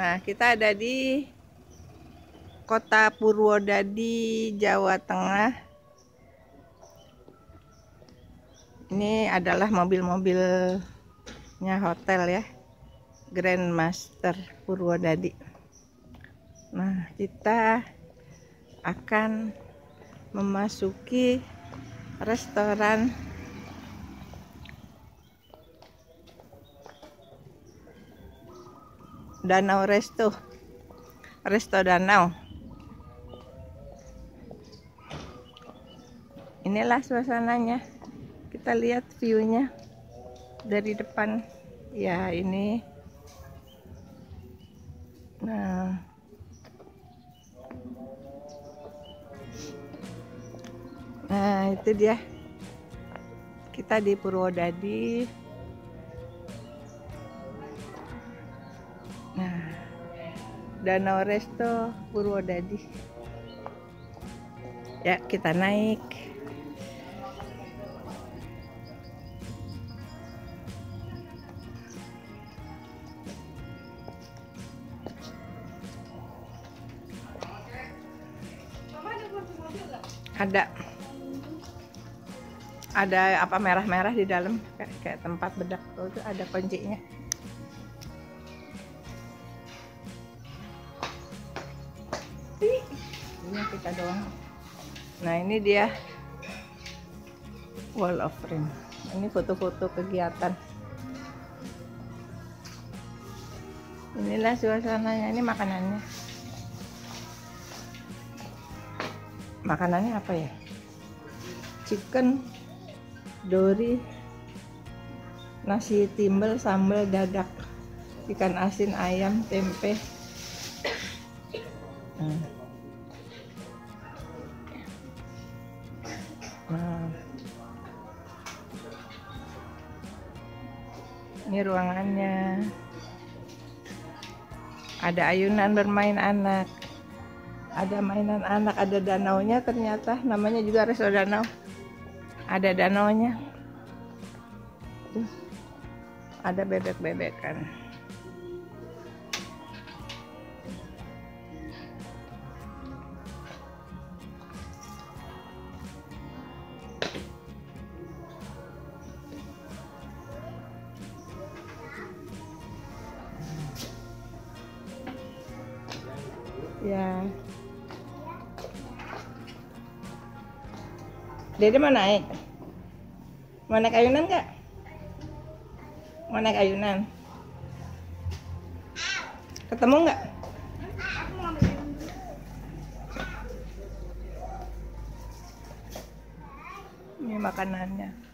Nah, kita ada di Kota Purwodadi, Jawa Tengah. Ini adalah mobil-mobilnya hotel ya. Grand Master Purwodadi. Nah, kita akan memasuki restoran Danau Resto. Resto Danau. Inilah suasananya. Kita lihat view-nya dari depan. Ya, ini. Nah. Nah, itu dia. Kita di Purwodadi. Danau Resto Purwodadi. Ya, kita naik. Ada. Ada apa merah-merah di dalam kayak, kayak tempat bedak tuh itu ada kuncinya. Kita doang. Nah ini dia. Wall of frame ini foto-foto kegiatan. Inilah suasananya. Ini makanannya. Makanannya apa ya? Chicken dori nasi timbel sambal dadak ikan asin ayam tempe. Hmm. Ini ruangannya. Ada ayunan bermain anak. Ada mainan anak, ada danaunya ternyata. Namanya juga Resto Danau. Ada danaunya. Tuh. Ada bebek-bebekan. Dede mau naik? Mau naik ayunan nggak? Mau naik ayunan? Ketemu nggak? Ini makanannya.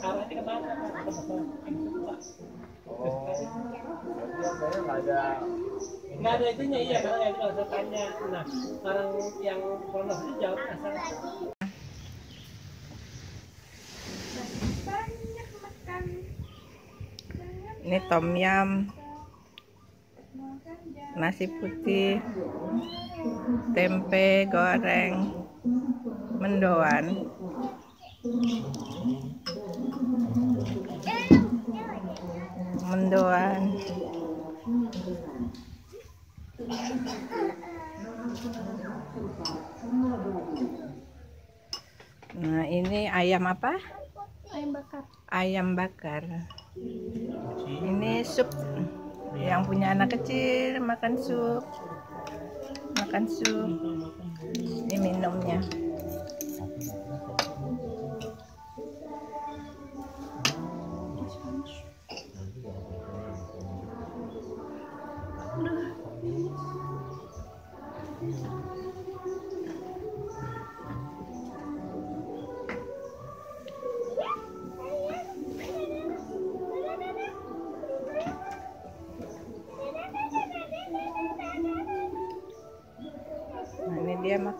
arahnya ke mana Oh, biasanya nggak ada nggak ada itunya iya karena itu nggak tanya nah orang yang polos itu jawab asal ini tom yam nasi putih. Tempe goreng. Mendoan. Mendoan. Nah, ini ayam apa? ayam bakar Ayam bakar. Ini sup yang punya anak kecil makan sup. Makan sup. Ini minumnya.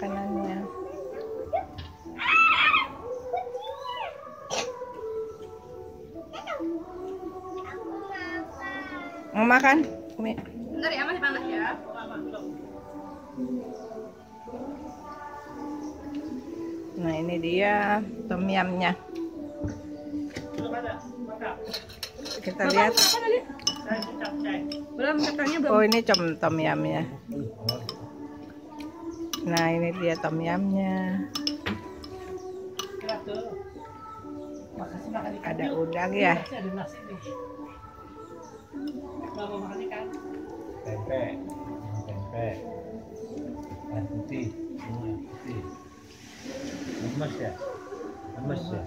Makanannya. Mau makan? Umi. bentar ya masih panas ya Nah, ini dia tom maka Kita lihat. belum katanya belum Oh, ini com tom yumnya. Nah, ini dia tom ikan Ada udang ya. Tempe. Tempe. Air putih. Air putih. Lemes ya? Lemes ya?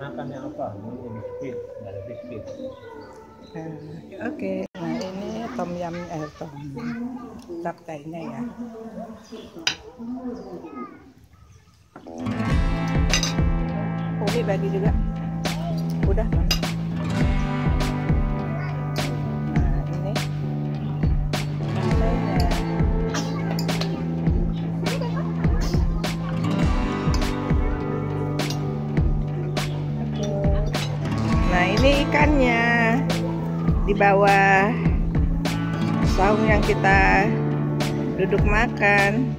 Makan yang apa? Ini biskuit nggak ada biskuit Nah, Oke, ini tom yum eh tom taktainya ya. Umi bagi juga. Udah. Nah ini. Nah ini ikannya di bawah saung yang kita duduk makan